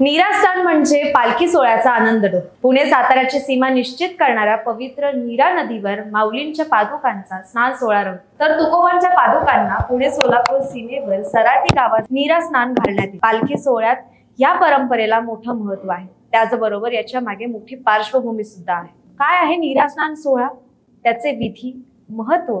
नीरास्थान म्हणजे पालखी सोहळ्याचा आनंद डोह पुणे साताऱ्याची सीमा निश्चित करणाऱ्या पवित्र नीरा नदीवर माऊलींच्या पादुकांचा स्नान सोहळा रंगतो तर तुकोबांच्या पादुकांना पुणे सोलापूर सीमेवर सराटी गावात नीरा स्नान घालण्यात पालखी सोहळ्यात या परंपरेला मोठं महत्त्व आहे. त्याचबरोबर याच्या मागे मोठी पार्श्वभूमी सुद्धा आहे. काय आहे नीरा स्नान सोहळा? त्याचे विधी महत्त्व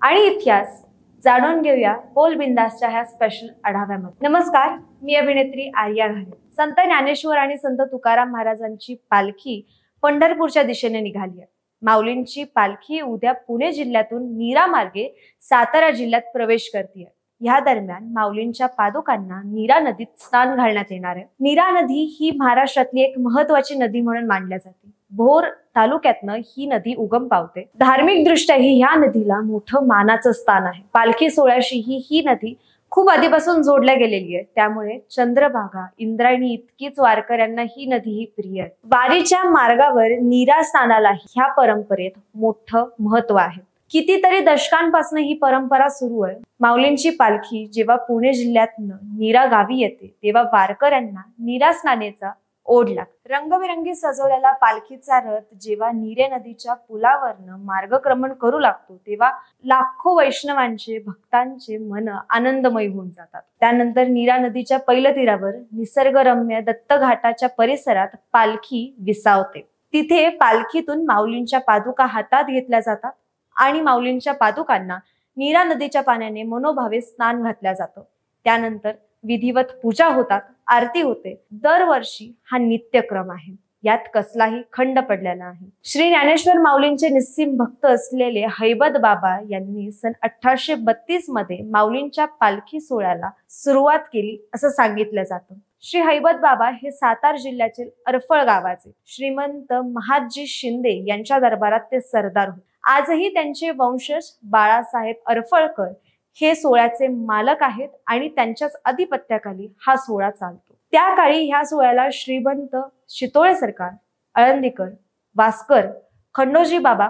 आणि इतिहास जाणून घेऊया पोल बिंदासच्या ह्या स्पेशल आढाव्यामध्ये. नमस्कार मी अभिनेत्री आर्या घाले संत ज्ञानेश्वर आणि संत तुकाराम महाराजांची पालखी पंढरपूरच्या दिशेने निघाली आहे. माऊलींची पालखी उद्या पुणे जिल्ह्यातून नीरा मार्गे सातारा जिल्ह्यात प्रवेश करते या दरम्यान माऊलींच्या पादुकांना नीरा नदीत स्नान घालण्यात येणार आहे. नीरा नदी ही महाराष्ट्रातली एक महत्वाची नदी म्हणून मानल्या जाते. भोर तालुक्यातनं ही नदी उगम पावते. धार्मिक दृष्ट्याही ह्या नदीला मोठं मानाचं स्थान आहे. पालखी सोहळ्याशीही ही नदी खूप आधीपासून जोडल्या गेलेली आहे. त्यामुळे चंद्रभागा इंद्रायणी इतकीच वारकऱ्यांना ही नदी ही प्रिय आहे. वारीच्या मार्गावर नीरा स्नानाला ह्या परंपरेत मोठं महत्त्व आहे. कितीतरी दशकांपासून ही परंपरा सुरू आहे. माऊलींची पालखी जेव्हा पुणे जिल्ह्यातनं नीरा गावी येते तेव्हा वारकऱ्यांना नीरा स्नानेचा ओढला. रंगबिरंगी सजवलेला पालखीचा रथ जेव्हा नीरे नदीच्या पुलावरनं मार्गक्रमण करू लागतो तेव्हा लाखो वैष्णवांचे भक्तांचे मन आनंदमय होऊन जातात. त्यानंतर नीरा नदीच्या पहिल्या तीरावर निसर्गरम्य दत्त घाटाच्या परिसरात पालखी विसावते. तिथे पालखीतून माऊलींच्या पादुका हातात घेतल्या जातात आणि माऊलींच्या पादुकांना नीरा नदीच्या पाण्याने मनोभावे स्नान घातल्या जातं. त्यानंतर विधिवत पूजा होतात आरती होते. दरवर्षी हा नित्यक्रम आहे. यात कसलाही खंड पडलेला आहे श्री ज्ञानेश्वर माऊलींचे निस्सीम भक्त असलेले हैबद बाबा यांनी सन अठराशे बत्तीसमध्ये माऊलींच्या पालखी सोहळ्याला सुरुवात केली असं सांगितलं जातं. श्री हैबत बाबा हे सातार जिल्ह्यातील अरफळ गावाचे श्रीमंत महादजी शिंदे यांच्या दरबारात ते सरदार होते. आजही त्यांचे वंशज बाळासाहेब अरफळकर हे सोहळ्याचे मालक आहेत आणि त्यांच्याच अधिपत्याखाली हा सोहळा चालतो. त्या काळी ह्या सोहळ्याला श्रीमंत शितोळे सरकार आळंदीकर वास्कर खंडोजी बाबा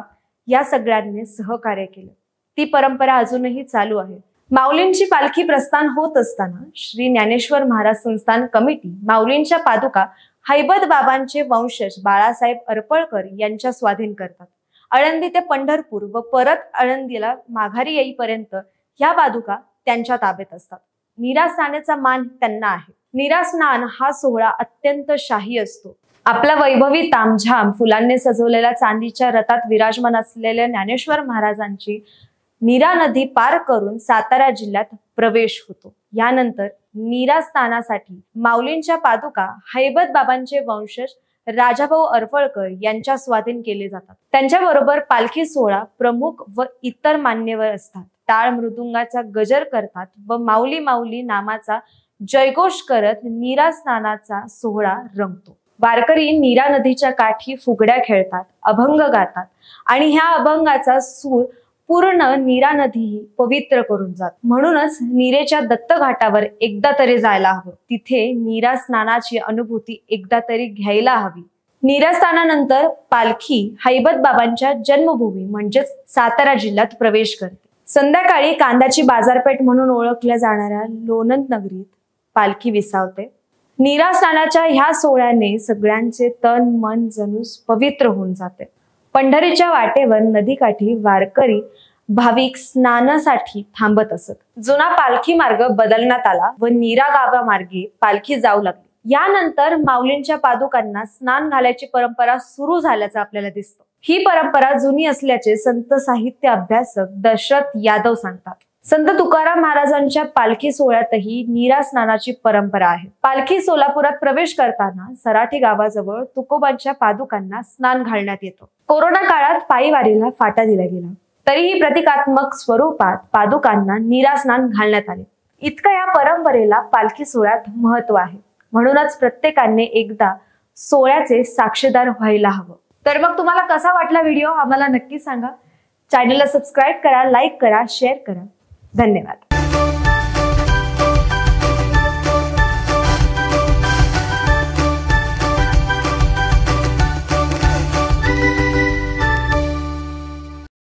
या सगळ्यांनी सहकार्य केलं. ती परंपरा अजूनही चालू आहे. माऊलींची पालखी प्रस्थान होत असताना श्री ज्ञानेश्वर महाराज संस्थान कमिटी माऊलींच्या पादुका हैबत बाबांचे वंशज बाळासाहेब अरपळकर यांच्या स्वाधीन करतात. आळंदी ते पंढरपूर व परत आळंदीला माघारी येईपर्यंत ह्या पादुका त्यांच्या ताब्यात असतात. नीरा मान त्यांना आहे. नीरा हा सोहळा अत्यंत शाही असतो. आपला वैभवी तामझाम फुलांनी सजवलेल्या चांदीच्या रथात विराजमान असलेल्या ज्ञानेश्वर महाराजांची नीरा नदी पार करून सातारा जिल्ह्यात प्रवेश होतो. यानंतर नीरा स्नानासाठी माऊलींच्या पादुका हैबत बाबांचे वंशज राजाभाऊ अरफळकर यांच्या स्वाधीन केले जातात. त्यांच्या बरोबर पालखी सोहळा प्रमुख व इतर मान्यवर असतात. टाळ मृदुंगाचा गजर करतात व माऊली माऊली नामाचा जयघोष करत नीरा स्नानाचा सोहळा रंगतो. वारकरी नीरा नदीच्या काठी फुगड्या खेळतात अभंग गातात आणि ह्या अभंगाचा सूर पूर्ण नीरा नदी पवित्र करून जात. म्हणूनच नीरेच्या दत्त घाटावर एकदा तरी जायला हवं. तिथे नीरा स्नानाची अनुभूती एकदा तरी घ्यायला हवी. नीरास्थानानंतर पालखी हैबत बाबांच्या जन्मभूमी म्हणजेच सातारा जिल्ह्यात प्रवेश करते. संध्याकाळी कांद्याची बाजारपेठ म्हणून ओळखल्या जाणाऱ्या लोणंद नगरीत पालखी विसावते. नीरा स्नानाच्या ह्या सोहळ्याने सगळ्यांचे तन मन जणूस पवित्र होऊन जाते. पंढरीच्या वाटेवर नदीकाठी वारकरी भाविक स्नानासाठी थांबत असत. जुना पालखी मार्ग बदलण्यात आला व नीरा गावा मार्गे पालखी जाऊ लागली. यानंतर माऊलींच्या पादुकांना स्नान घालायची परंपरा सुरू झाल्याचं आपल्याला दिसतं. ही परंपरा जुनी असल्याचे संत साहित्य अभ्यासक दशरथ यादव सांगतात. संत तुकाराम महाराजांच्या पालखी सोहळ्यातही नीरा स्नानाची परंपरा आहे. पालखी सोलापुरात प्रवेश करताना सराठी गावाजवळ तुकोबांच्या पादुकांना स्नान घालण्यात येतो. कोरोना काळात पायीवारीला फाटा दिला गेला. तरीही प्रतिकात्मक स्वरूपात पादुकांना नीरा स्नान घालण्यात आले. इतकं या परंपरेला पालखी सोहळ्यात महत्त्व आहे. म्हणूनच प्रत्येकाने एकदा सोहळ्याचे साक्षीदार व्हायला हवं. तर मग तुम्हाला कसा वाटला व्हिडिओ? आम्हाला नक्की सांगा. चॅनलला सबस्क्राईब करा लाईक करा शेअर करा. धन्यवाद.